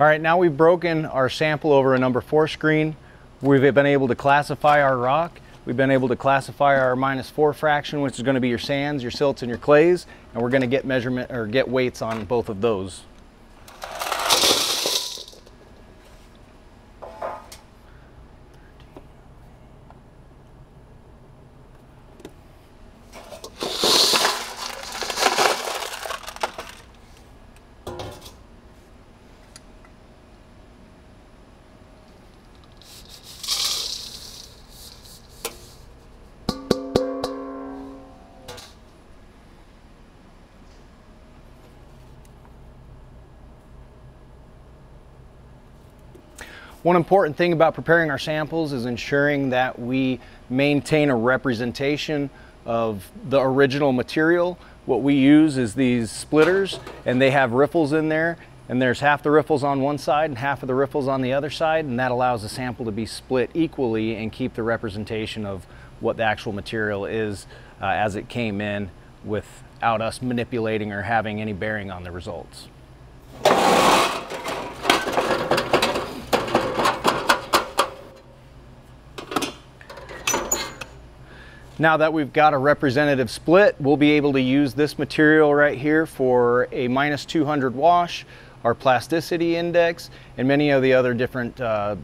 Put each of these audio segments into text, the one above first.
All right, now we've broken our sample over a number four screen. We've been able to classify our rock. We've been able to classify our minus four fraction, which is going to be your sands, your silts, and your clays, and we're going to get measurement or get weights on both of those. One important thing about preparing our samples is ensuring that we maintain a representation of the original material. What we use is these splitters and they have riffles in there and there's half the riffles on one side and half of the riffles on the other side and that allows the sample to be split equally and keep the representation of what the actual material is uh, as it came in without us manipulating or having any bearing on the results. Now that we've got a representative split, we'll be able to use this material right here for a minus 200 wash, our plasticity index, and many of the other different uh,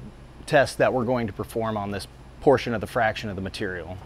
tests that we're going to perform on this portion of the fraction of the material.